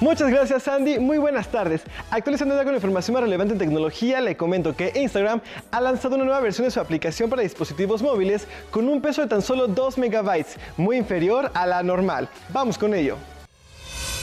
Muchas gracias Sandy, muy buenas tardes. Actualizando ya con información más relevante en tecnología, le comento que Instagram ha lanzado una nueva versión de su aplicación para dispositivos móviles con un peso de tan solo 2 megabytes, muy inferior a la normal. Vamos con ello.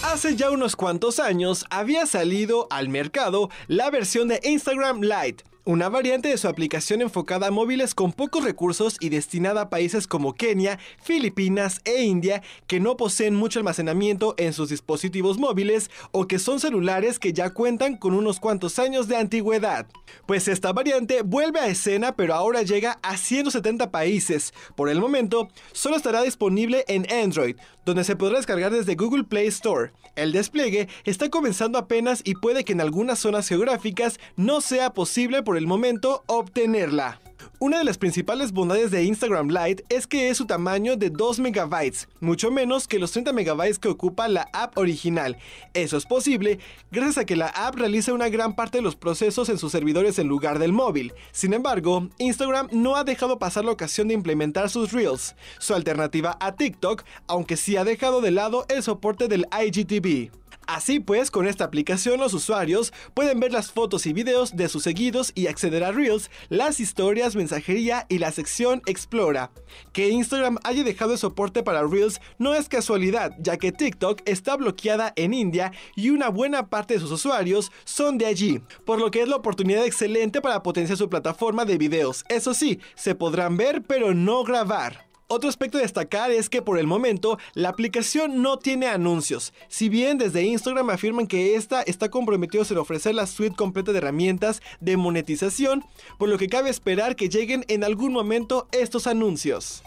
Hace ya unos cuantos años había salido al mercado la versión de Instagram Lite una variante de su aplicación enfocada a móviles con pocos recursos y destinada a países como Kenia, Filipinas e India que no poseen mucho almacenamiento en sus dispositivos móviles o que son celulares que ya cuentan con unos cuantos años de antigüedad. Pues esta variante vuelve a escena pero ahora llega a 170 países. Por el momento, solo estará disponible en Android, donde se podrá descargar desde Google Play Store. El despliegue está comenzando apenas y puede que en algunas zonas geográficas no sea posible por el momento obtenerla. Una de las principales bondades de Instagram Lite es que es su tamaño de 2 MB, mucho menos que los 30 MB que ocupa la app original. Eso es posible gracias a que la app realiza una gran parte de los procesos en sus servidores en lugar del móvil. Sin embargo, Instagram no ha dejado pasar la ocasión de implementar sus Reels, su alternativa a TikTok, aunque sí ha dejado de lado el soporte del IGTV. Así pues, con esta aplicación los usuarios pueden ver las fotos y videos de sus seguidos y acceder a Reels, las historias, mensajería y la sección Explora. Que Instagram haya dejado el soporte para Reels no es casualidad, ya que TikTok está bloqueada en India y una buena parte de sus usuarios son de allí, por lo que es la oportunidad excelente para potenciar su plataforma de videos. Eso sí, se podrán ver pero no grabar. Otro aspecto a destacar es que por el momento la aplicación no tiene anuncios. Si bien desde Instagram afirman que esta está comprometido en ofrecer la suite completa de herramientas de monetización, por lo que cabe esperar que lleguen en algún momento estos anuncios.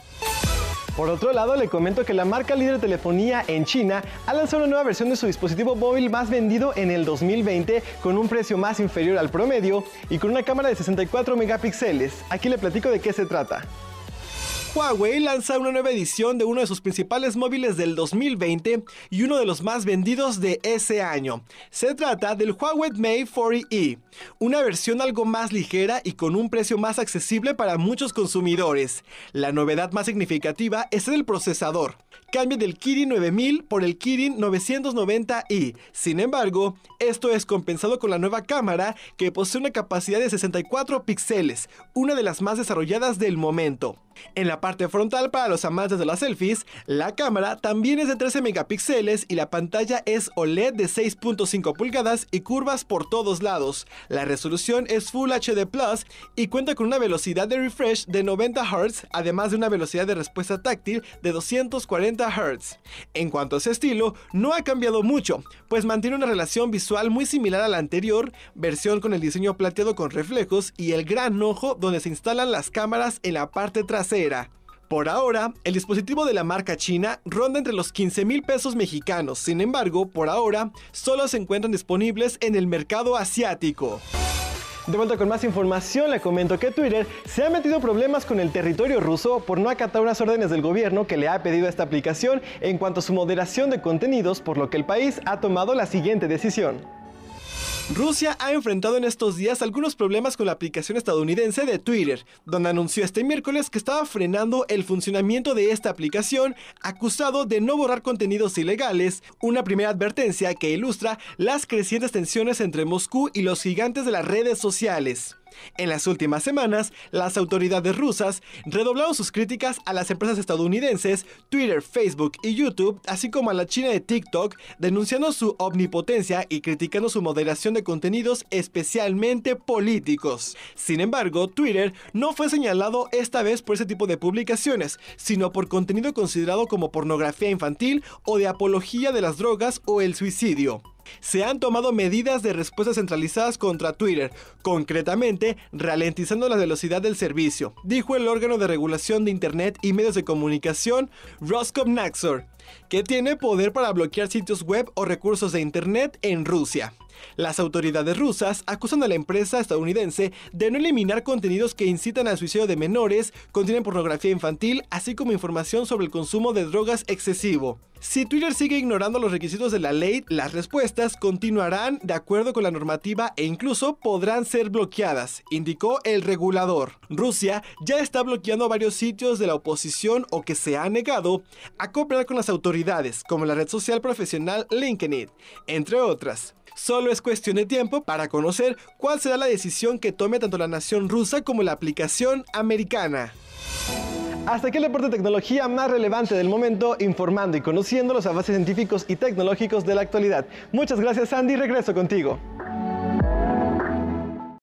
Por otro lado, le comento que la marca líder de telefonía en China ha lanzado una nueva versión de su dispositivo móvil más vendido en el 2020 con un precio más inferior al promedio y con una cámara de 64 megapíxeles. Aquí le platico de qué se trata. Huawei lanza una nueva edición de uno de sus principales móviles del 2020 y uno de los más vendidos de ese año. Se trata del Huawei Mate 40e, una versión algo más ligera y con un precio más accesible para muchos consumidores. La novedad más significativa es el procesador. Cambia del Kirin 9000 por el Kirin 990i. Sin embargo, esto es compensado con la nueva cámara que posee una capacidad de 64 píxeles, una de las más desarrolladas del momento. En la parte frontal para los amantes de las selfies, la cámara también es de 13 megapíxeles y la pantalla es OLED de 6.5 pulgadas y curvas por todos lados. La resolución es Full HD Plus y cuenta con una velocidad de refresh de 90 Hz, además de una velocidad de respuesta táctil de 240 En cuanto a su estilo, no ha cambiado mucho, pues mantiene una relación visual muy similar a la anterior, versión con el diseño plateado con reflejos y el gran ojo donde se instalan las cámaras en la parte trasera. Por ahora, el dispositivo de la marca china ronda entre los 15 mil pesos mexicanos, sin embargo, por ahora, solo se encuentran disponibles en el mercado asiático. De vuelta con más información, le comento que Twitter se ha metido problemas con el territorio ruso por no acatar unas órdenes del gobierno que le ha pedido esta aplicación en cuanto a su moderación de contenidos, por lo que el país ha tomado la siguiente decisión. Rusia ha enfrentado en estos días algunos problemas con la aplicación estadounidense de Twitter, donde anunció este miércoles que estaba frenando el funcionamiento de esta aplicación, acusado de no borrar contenidos ilegales, una primera advertencia que ilustra las crecientes tensiones entre Moscú y los gigantes de las redes sociales. En las últimas semanas, las autoridades rusas redoblaron sus críticas a las empresas estadounidenses, Twitter, Facebook y YouTube, así como a la China de TikTok, denunciando su omnipotencia y criticando su moderación de contenidos especialmente políticos. Sin embargo, Twitter no fue señalado esta vez por ese tipo de publicaciones, sino por contenido considerado como pornografía infantil o de apología de las drogas o el suicidio se han tomado medidas de respuesta centralizadas contra Twitter, concretamente ralentizando la velocidad del servicio, dijo el órgano de regulación de Internet y medios de comunicación Roskomnadzor, que tiene poder para bloquear sitios web o recursos de Internet en Rusia. Las autoridades rusas acusan a la empresa estadounidense de no eliminar contenidos que incitan al suicidio de menores, contienen pornografía infantil, así como información sobre el consumo de drogas excesivo. Si Twitter sigue ignorando los requisitos de la ley, las respuestas continuarán de acuerdo con la normativa e incluso podrán ser bloqueadas, indicó el regulador. Rusia ya está bloqueando varios sitios de la oposición o que se ha negado a cooperar con las autoridades, como la red social profesional LinkedIn, entre otras. Es cuestión de tiempo para conocer cuál será la decisión que tome tanto la nación rusa como la aplicación americana. Hasta aquí el deporte de tecnología más relevante del momento, informando y conociendo los avances científicos y tecnológicos de la actualidad. Muchas gracias Andy, regreso contigo.